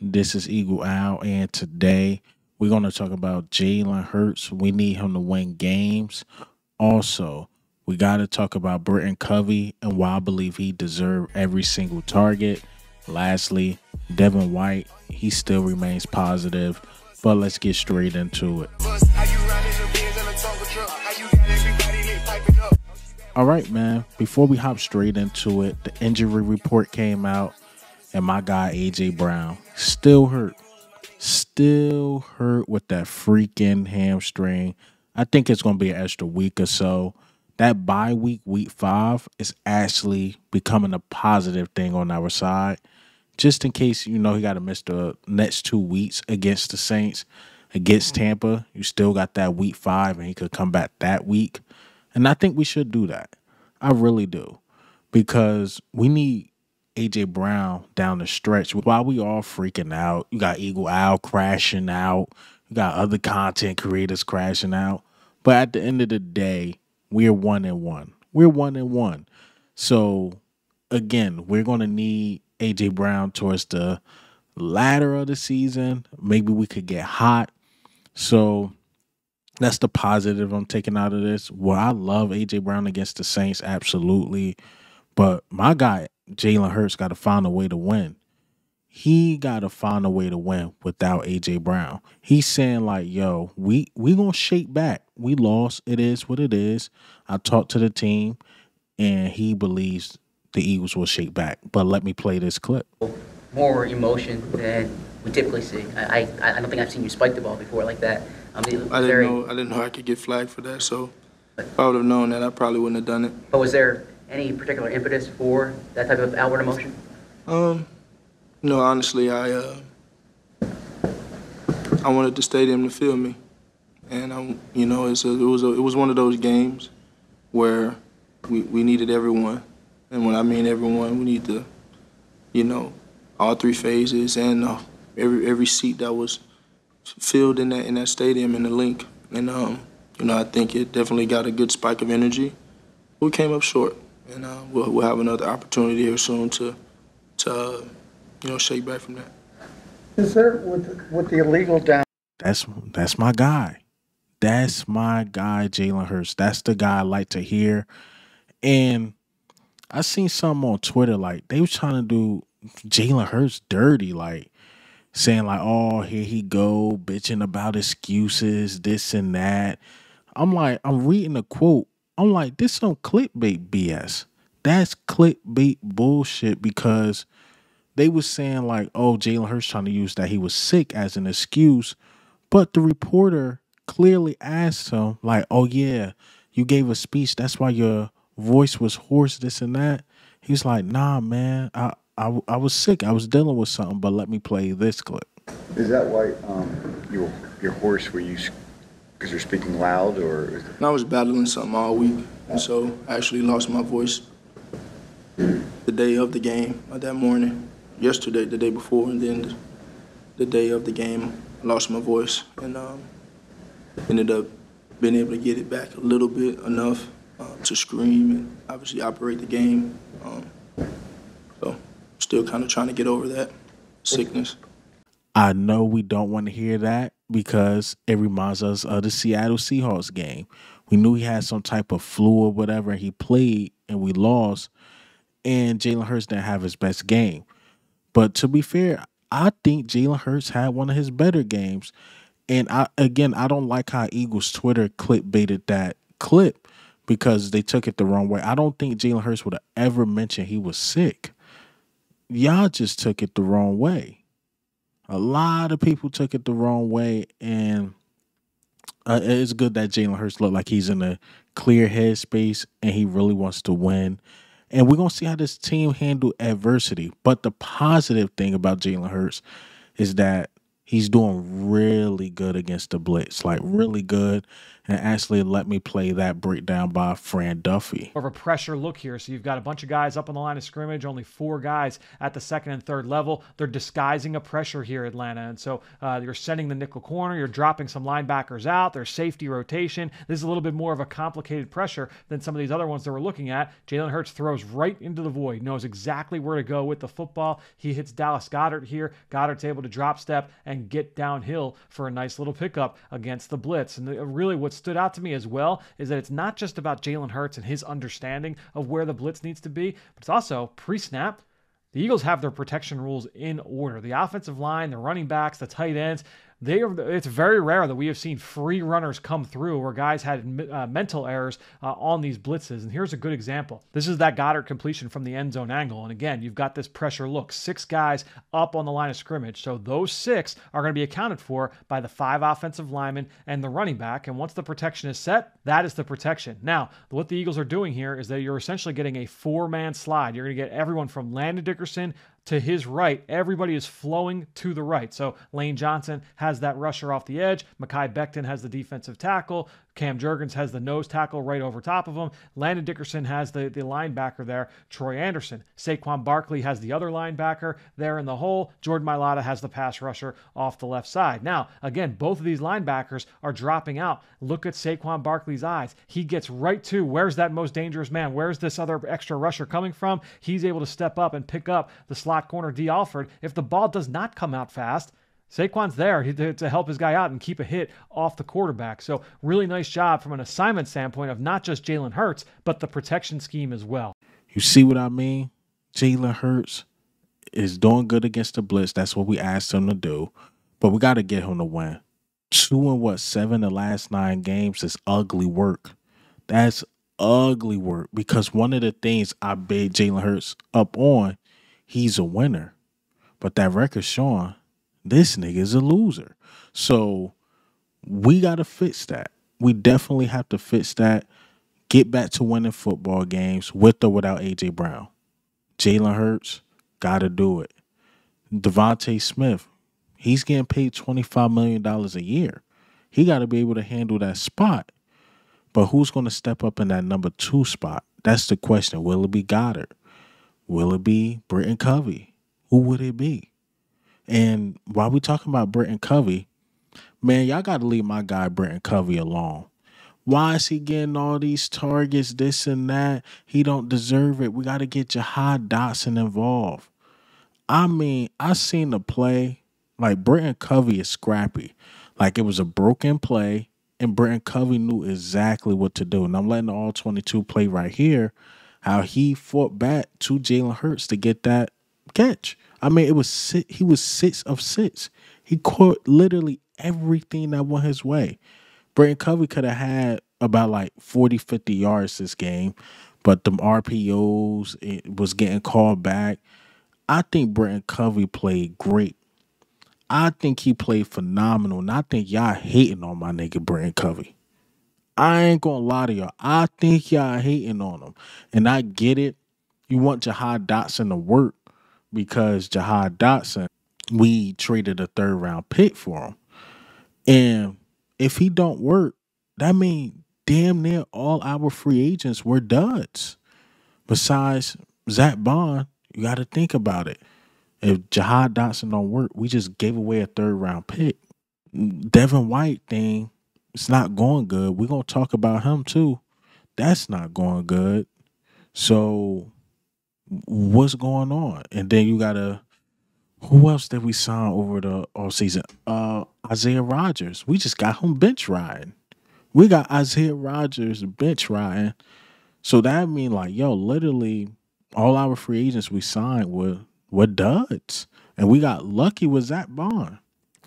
This is Eagle Al, and today we're going to talk about Jalen Hurts. We need him to win games. Also, we got to talk about Britain Covey and why I believe he deserved every single target. Lastly, Devin White, he still remains positive, but let's get straight into it. All right, man. Before we hop straight into it, the injury report came out, and my guy AJ Brown still hurt. Still hurt with that freaking hamstring. I think it's going to be an extra week or so. That bye week, week five, is actually becoming a positive thing on our side. Just in case you know he got to miss the next two weeks against the Saints, against Tampa, you still got that week five, and he could come back that week. And I think we should do that. I really do. Because we need AJ Brown down the stretch. While we all freaking out, you got Eagle Al crashing out, you got other content creators crashing out. But at the end of the day, we're one and one. We're one and one. So again, we're gonna need AJ Brown towards the latter of the season. Maybe we could get hot. So that's the positive I'm taking out of this. Well, I love AJ Brown against the Saints, absolutely. But my guy, Jalen Hurts, got to find a way to win. He got to find a way to win without AJ Brown. He's saying like, "Yo, we we gonna shake back. We lost. It is what it is." I talked to the team, and he believes the Eagles will shake back. But let me play this clip. More emotion than we typically see. I I, I don't think I've seen you spike the ball before like that. I mean, I didn't very, know I didn't know I could get flagged for that. So if I would have known that, I probably wouldn't have done it. But was there any particular impetus for that type of outward emotion? Um, no, honestly, I uh, I wanted the stadium to feel me, and I, you know, a, it was a, it was one of those games where we we needed everyone, and when I mean everyone, we need the, you know, all three phases and uh, every every seat that was filled in that in that stadium in the Linc, and um, you know, I think it definitely got a good spike of energy. We came up short, and uh, we'll, we'll have another opportunity here soon to to uh, you know shake back from that. Is there with with the illegal down? That's that's my guy. That's my guy, Jalen Hurts. That's the guy I like to hear. And I seen something on Twitter like they was trying to do Jalen Hurts dirty, like saying like, "Oh, here he go, bitching about excuses, this and that." I'm like, I'm reading a quote. I'm like, this some clickbait BS. That's clickbait bullshit because they was saying like, "Oh, Jalen Hurts trying to use that he was sick as an excuse," but the reporter clearly asked him like, "Oh yeah, you gave a speech. That's why your voice was hoarse, this and that." He's like, "Nah, man, I I, I was sick. I was dealing with something, but let me play this clip. Is that why um, your your hoarse were you because you're speaking loud or? I was battling something all week, and so I actually lost my voice the day of the game, or that morning, yesterday, the day before, and then the, the day of the game, I lost my voice and um, ended up being able to get it back a little bit enough um, to scream and obviously operate the game. Um, still kind of trying to get over that sickness. I know we don't want to hear that because it reminds us of the Seattle Seahawks game. We knew he had some type of flu or whatever. He played and we lost, and Jalen Hurts didn't have his best game. But to be fair, I think Jalen Hurts had one of his better games. And I again, I don't like how Eagles Twitter clickbaited that clip because they took it the wrong way. I don't think Jalen Hurts would have ever mentioned he was sick y'all just took it the wrong way. A lot of people took it the wrong way, and uh, it's good that Jalen Hurts looked like he's in a clear headspace and he really wants to win. And we're gonna see how this team handle adversity. But the positive thing about Jalen Hurts is that he's doing really good against the blitz, like really good. And actually let me play that breakdown by Fran Duffy. Of a pressure look here. So you've got a bunch of guys up on the line of scrimmage, only four guys at the second and third level. They're disguising a pressure here, Atlanta. And so uh, you're sending the nickel corner, you're dropping some linebackers out, there's safety rotation. This is a little bit more of a complicated pressure than some of these other ones that we're looking at. Jalen Hurts throws right into the void, knows exactly where to go with the football. He hits Dallas Goedert here. Goedert's able to drop step and get downhill for a nice little pickup against the blitz. And really, what stood out to me as well is that it's not just about Jalen Hurts and his understanding of where the blitz needs to be, but it's also pre snap. The Eagles have their protection rules in order. The offensive line, the running backs, the tight ends, they are, it's very rare that we have seen free runners come through where guys had uh, mental errors uh, on these blitzes. And here's a good example. This is that Goedert completion from the end zone angle. And again, you've got this pressure look, six guys up on the line of scrimmage. So those six are going to be accounted for by the five offensive linemen and the running back. And once the protection is set, that is the protection. Now, what the Eagles are doing here is that you're essentially getting a four man slide. You're going to get everyone from Landon Dickerson to his right. Everybody is flowing to the right. So Lane Johnson has that rusher off the edge. Mekhi Becton has the defensive tackle. Cam Jurgens has the nose tackle right over top of him. Landon Dickerson has the, the linebacker there. Troy Andersen. Saquon Barkley has the other linebacker there in the hole. Jordan Mailata has the pass rusher off the left side. Now, again, both of these linebackers are dropping out. Look at Saquon Barkley's eyes. He gets right to where's that most dangerous man? Where's this other extra rusher coming from? He's able to step up and pick up the slot corner Dee Alford. If the ball does not come out fast, Saquon's there to, help his guy out and keep a hit off the quarterback. So, really nice job from an assignment standpoint of not just Jalen Hurts, but the protection scheme as well. You see what I mean? Jalen Hurts is doing good against the blitz. That's what we asked him to do. But we got to get him to win. Two and what, seven the last nine games is ugly work. That's ugly work because one of the things I bet Jalen Hurts up on, he's a winner. But that record showing this nigga's a loser. So we got to fix that. We definitely have to fix that. Get back to winning football games with or without AJ Brown. Jalen Hurts, got to do it. DeVonta Smith, he's getting paid $25 million a year. He got to be able to handle that spot. But who's going to step up in that number two spot? That's the question. Will it be Goedert? Will it be Britain Covey? Who would it be? And while we talking about Britain Covey, man, y'all got to leave my guy Britain Covey alone. Why is he getting all these targets, this and that? He don't deserve it. We got to get Jahan Dotson involved. I mean, I seen the play. Like Britain Covey is scrappy. Like it was a broken play, and Britain Covey knew exactly what to do. And I'm letting the all 22 play right here how he fought back to Jalen Hurts to get that catch. I mean, it was six, he was six of six. He caught literally everything that went his way. Britain Covey could have had about like 40, 50 yards this game, but the RPOs it was getting called back. I think Britain Covey played great. I think he played phenomenal, and I think y'all hating on my nigga Britain Covey. I ain't gonna lie to y'all. I think y'all hating on him, and I get it. You want Jahan Dotson to work, because Jahan Dotson, we traded a third round pick for him. And if he don't work, that means damn near all our free agents were duds. Besides Zack Baun, you got to think about it. If Jahan Dotson don't work, we just gave away a third round pick. Devin White thing, it's not going good. We're gonna talk about him too. That's not going good. So what's going on? And then you gotta who else did we sign over the all season? Uh Isaiah Rodgers. We just got him bench riding. We got Isaiah Rodgers bench riding. So that mean like, yo, literally all our free agents we signed were were duds. And we got lucky with Zack Baun.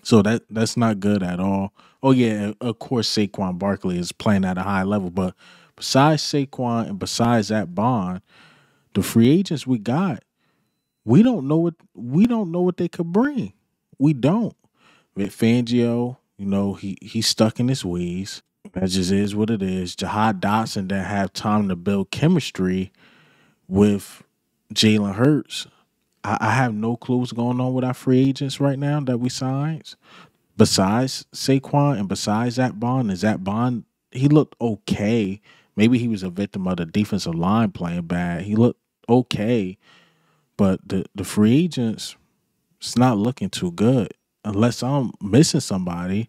So that that's not good at all. Oh yeah, of course Saquon Barkley is playing at a high level, but besides Saquon and besides Zack Baun, the free agents we got, we don't know what we don't know what they could bring. We don't. Vic Fangio, you know, he he's stuck in his ways. That just is what it is. Jahan Dotson didn't have time to build chemistry with Jalen Hurts. I, I have no clue what's going on with our free agents right now that we signed. Besides Saquon and besides Zack Baun, is Zack Baun he looked okay. Maybe he was a victim of the defensive line playing bad. He looked okay, but the the free agents, it's not looking too good. Unless I'm missing somebody.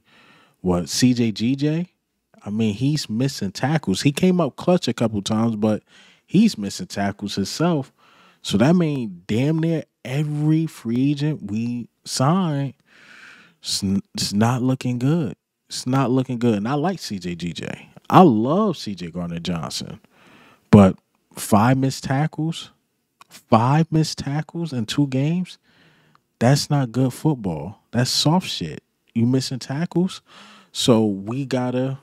What CJ GJ? I mean, he's missing tackles. He came up clutch a couple times, but he's missing tackles himself. So that means damn near every free agent we sign, it's, not looking good. It's not looking good. And I like CJ GJ. I love CJ Gardner Johnson. But five missed tackles, five missed tackles in two games, that's not good football. That's soft shit. You missing tackles. So we gotta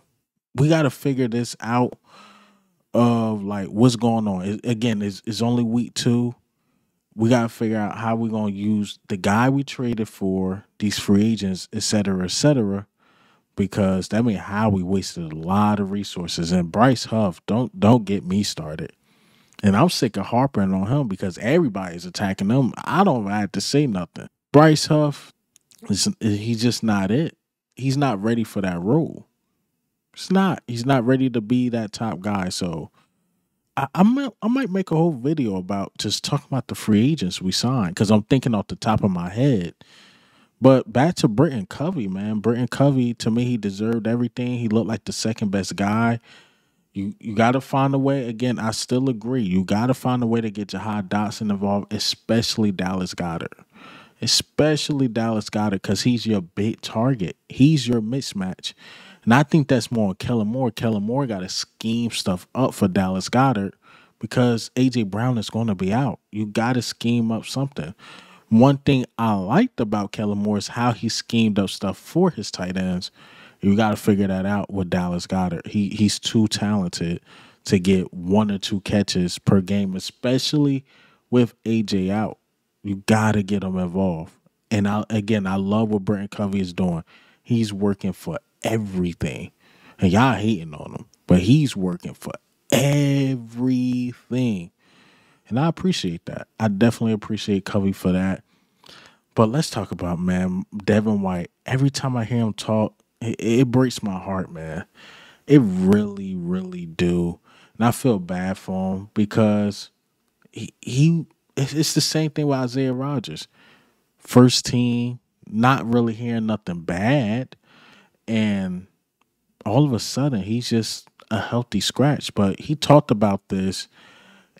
we gotta figure this out of like what's going on. It, again, it's, it's only week two. We gotta figure out how we're gonna use the guy we traded for, these free agents, et cetera, et cetera, because that means how we wasted a lot of resources. And Bryce Huff, don't don't get me started. And I'm sick of harping on him because everybody's attacking him. I don't have to say nothing. Bryce Huff, he's just not it. He's not ready for that role. It's not. He's not ready to be that top guy. So I, I might I might make a whole video about just talking about the free agents we signed because I'm thinking off the top of my head. But back to Britain Covey, man. Britain Covey, to me, he deserved everything. He looked like the second best guy. You you got to find a way. Again, I still agree. You got to find a way to get Jahan Dotson involved, especially Dallas Goedert, Especially Dallas Goedert, because he's your big target. He's your mismatch. And I think that's more on Kellen Moore. Kellen Moore got to scheme stuff up for Dallas Goedert because AJ Brown is going to be out. You got to scheme up something. One thing I liked about Kellen Moore is how he schemed up stuff for his tight ends. You got to figure that out with Dallas Goedert. He he's too talented to get one or two catches per game, especially with AJ out. You got to get him involved. And I, again, I love what Britain Covey is doing. He's working for everything. And y'all hating on him, but he's working for everything. And I appreciate that. I definitely appreciate Covey for that. But let's talk about man Devin White. Every time I hear him talk, it, it breaks my heart, man. It really, really do. And I feel bad for him because he, he it's the same thing with Isaiah Rodgers. First team, not really hearing nothing bad and all of a sudden he's just a healthy scratch. But he talked about this,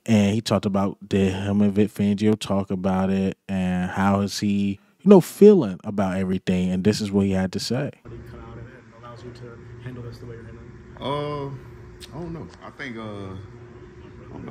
and he talked about did him and Vic Fangio talk about it, and how is he, you know, feeling about everything. And this is what he had to say. Uh, I don't know. I think uh,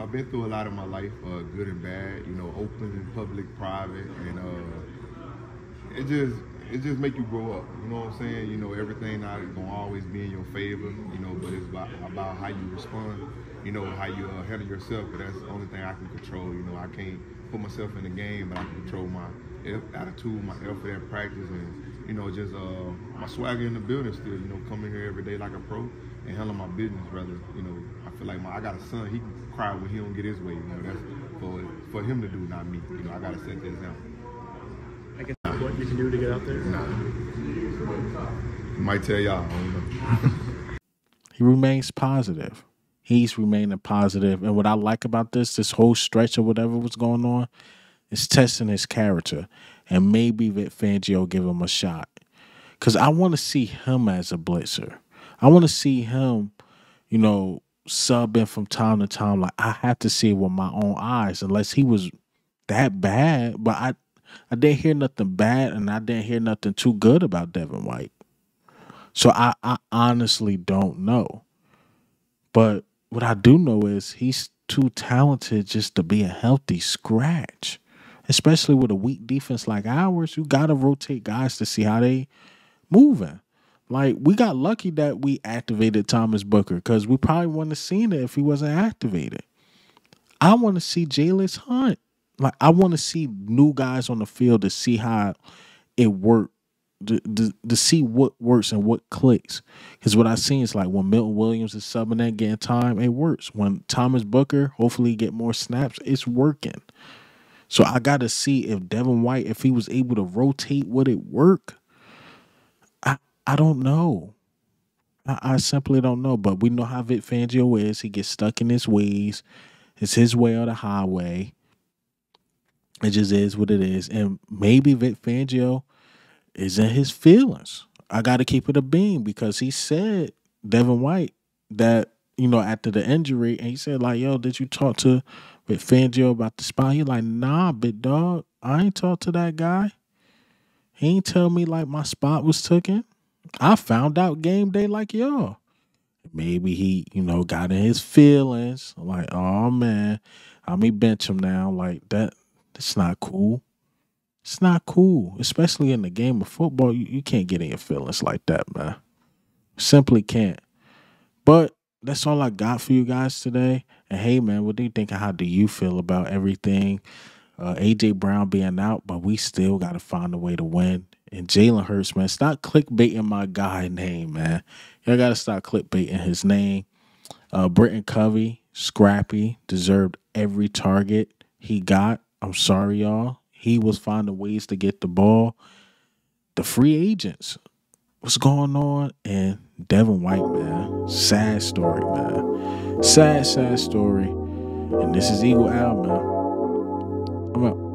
I've been through a lot of my life, uh, good and bad. You know, open and public, private, and uh, it just it just make you grow up. You know what I'm saying? You know, everything not gonna always be in your favor. You know, but it's about about how you respond. You know, how you uh, handle yourself. But that's the only thing I can control. You know, I can't put myself in the game, but I can control my attitude, my effort at practice, and you know, just uh, my swagger in the building. Still, you know, coming here every day like a pro and handling my business. Rather, you know, I feel like my I got a son. He can cry when he don't get his way. You know, that's for for him to do, not me. You know, I gotta set the example. I guess what you can do to get out there? Nah. Might tell y'all. he remains positive. He's remaining positive. And what I like about this, this whole stretch of whatever was going on, is testing his character. And maybe Vic Fangio give him a shot. Because I want to see him as a blitzer. I want to see him, you know, subbing from time to time. Like I have to see it with my own eyes, unless he was that bad. But I I didn't hear nothing bad and I didn't hear nothing too good about Devin White. So I, I honestly don't know. But what I do know is he's too talented just to be a healthy scratch. Especially with a weak defense like ours, you gotta rotate guys to see how they moving. Like we got lucky that we activated Thomas Booker because we probably wouldn't have seen it if he wasn't activated. I want to see Jalyx Hunt like I want to see new guys on the field to see how it worked, to, to, to see what works and what clicks. Because what I've seen is like when Milton Williams is subbing that getting time, it works. When Thomas Booker hopefully get more snaps, it's working. So I got to see if Devin White, if he was able to rotate, would it work? I I don't know. I, I simply don't know. But we know how Vic Fangio is. He gets stuck in his ways. It's his way or the highway. It just is what it is. And maybe Vic Fangio is in his feelings. I got to keep it a beam because he said Devin White that you know after the injury, and he said like, "Yo, did you talk to Vic Fangio about the spot?" He like, "Nah, big dog, I ain't talk to that guy. He ain't tell me like my spot was taken. I found out game day like y'all." Maybe he, you know, got in his feelings. Like, oh man, I me bench him now. Like that, that's not cool. It's not cool, especially in the game of football. You, you can't get in your feelings like that, man. Simply can't. But that's all I got for you guys today. And hey, man, what do you think? How do you feel about everything? Uh, AJ Brown being out, but we still got to find a way to win. And Jalen Hurts, man, stop clickbaiting my guy name, man. Y'all got to stop clickbaiting his name. Uh, Britain Covey, scrappy, deserved every target he got. I'm sorry, y'all. He was finding ways to get the ball. The free agents, what's going on? And Devin White, man, sad story, man. Sad, sad story. And this is Eagle Al, man. I'm out.